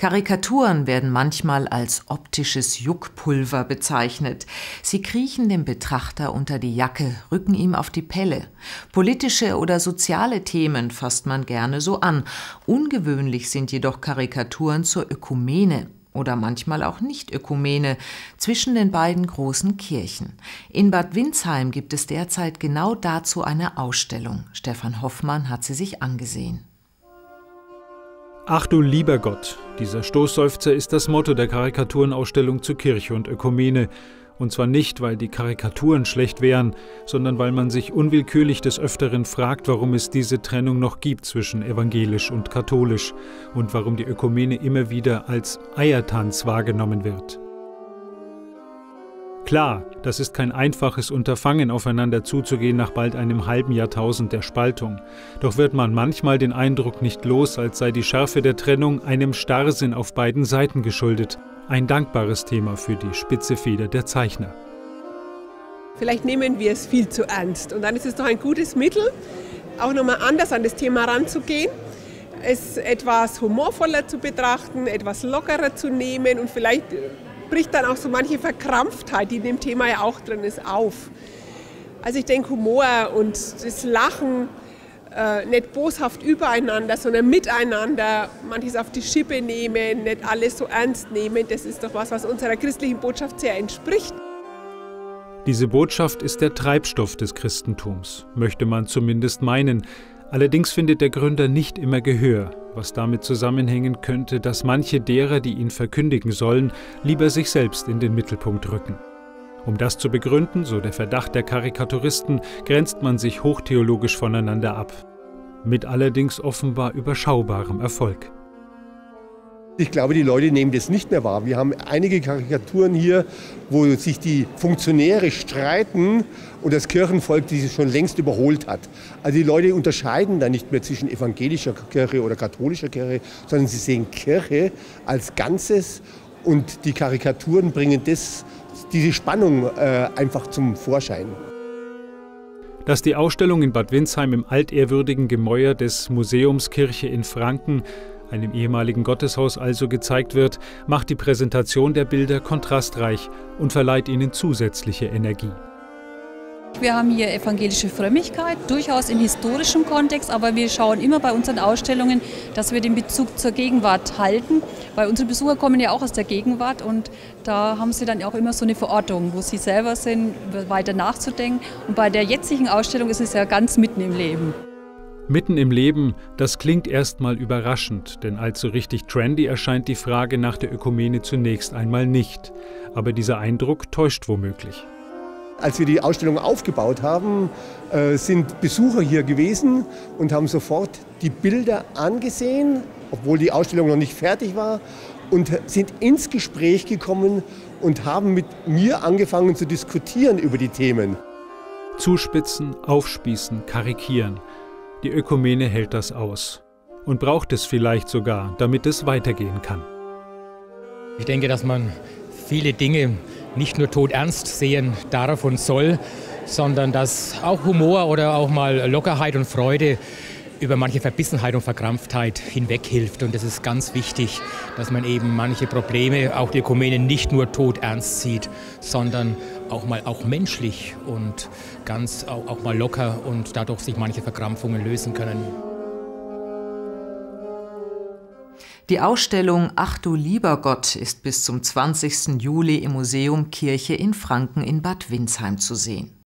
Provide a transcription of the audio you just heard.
Karikaturen werden manchmal als optisches Juckpulver bezeichnet. Sie kriechen dem Betrachter unter die Jacke, rücken ihm auf die Pelle. Politische oder soziale Themen fasst man gerne so an. Ungewöhnlich sind jedoch Karikaturen zur Ökumene oder manchmal auch nicht Ökumene zwischen den beiden großen Kirchen. In Bad Windsheim gibt es derzeit genau dazu eine Ausstellung. Stefan Hoffmann hat sie sich angesehen. Ach du lieber Gott, dieser Stoßseufzer ist das Motto der Karikaturenausstellung zu Kirche und Ökumene. Und zwar nicht, weil die Karikaturen schlecht wären, sondern weil man sich unwillkürlich des Öfteren fragt, warum es diese Trennung noch gibt zwischen evangelisch und katholisch und warum die Ökumene immer wieder als Eiertanz wahrgenommen wird. Klar, das ist kein einfaches Unterfangen, aufeinander zuzugehen nach bald einem halben Jahrtausend der Spaltung. Doch wird man manchmal den Eindruck nicht los, als sei die Schärfe der Trennung einem Starrsinn auf beiden Seiten geschuldet. Ein dankbares Thema für die spitze Feder der Zeichner. Vielleicht nehmen wir es viel zu ernst. Und dann ist es doch ein gutes Mittel, auch nochmal anders an das Thema ranzugehen, es etwas humorvoller zu betrachten, etwas lockerer zu nehmen und vielleicht bricht dann auch so manche Verkrampftheit, die in dem Thema ja auch drin ist, auf. Also ich denke, Humor und das Lachen, äh, nicht boshaft übereinander, sondern miteinander, manches auf die Schippe nehmen, nicht alles so ernst nehmen, das ist doch was, was unserer christlichen Botschaft sehr entspricht. Diese Botschaft ist der Treibstoff des Christentums, möchte man zumindest meinen. Allerdings findet der Gründer nicht immer Gehör, was damit zusammenhängen könnte, dass manche derer, die ihn verkündigen sollen, lieber sich selbst in den Mittelpunkt rücken. Um das zu begründen, so der Verdacht der Karikaturisten, grenzt man sich hochtheologisch voneinander ab. Mit allerdings offenbar überschaubarem Erfolg. Ich glaube, die Leute nehmen das nicht mehr wahr. Wir haben einige Karikaturen hier, wo sich die Funktionäre streiten und das Kirchenvolk dieses schon längst überholt hat. Also die Leute unterscheiden da nicht mehr zwischen evangelischer Kirche oder katholischer Kirche, sondern sie sehen Kirche als Ganzes und die Karikaturen bringen das, diese Spannung äh, einfach zum Vorschein. Dass die Ausstellung in Bad Windsheim im altehrwürdigen Gemäuer des Museumskirche in Franken einem ehemaligen Gotteshaus also gezeigt wird, macht die Präsentation der Bilder kontrastreich und verleiht ihnen zusätzliche Energie. Wir haben hier evangelische Frömmigkeit, durchaus in historischem Kontext, aber wir schauen immer bei unseren Ausstellungen, dass wir den Bezug zur Gegenwart halten, weil unsere Besucher kommen ja auch aus der Gegenwart und da haben sie dann auch immer so eine Verortung, wo sie selber sind, weiter nachzudenken. Und bei der jetzigen Ausstellung ist es ja ganz mitten im Leben. Mitten im Leben, das klingt erstmal überraschend, denn allzu richtig trendy erscheint die Frage nach der Ökumene zunächst einmal nicht. Aber dieser Eindruck täuscht womöglich. Als wir die Ausstellung aufgebaut haben, äh, sind Besucher hier gewesen und haben sofort die Bilder angesehen, obwohl die Ausstellung noch nicht fertig war, und sind ins Gespräch gekommen und haben mit mir angefangen zu diskutieren über die Themen. Zuspitzen, aufspießen, karikieren. Die Ökumene hält das aus und braucht es vielleicht sogar, damit es weitergehen kann. Ich denke, dass man viele Dinge nicht nur todernst sehen darf und soll, sondern dass auch Humor oder auch mal Lockerheit und Freude über manche Verbissenheit und Verkrampftheit hinweghilft. Und es ist ganz wichtig, dass man eben manche Probleme, auch die Ökumene, nicht nur todernst sieht, sondern auch mal auch menschlich und ganz auch, auch mal locker und dadurch sich manche Verkrampfungen lösen können. Die Ausstellung Ach du lieber Gott ist bis zum 20. Juli im Museum Kirche in Franken in Bad Windsheim zu sehen.